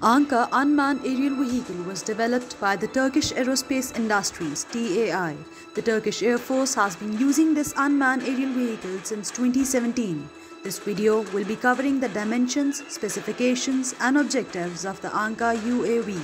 Anka unmanned aerial vehicle was developed by the Turkish Aerospace Industries TAI. The Turkish Air Force has been using this unmanned aerial vehicle since 2017. This video will be covering the dimensions, specifications and objectives of the Anka UAV.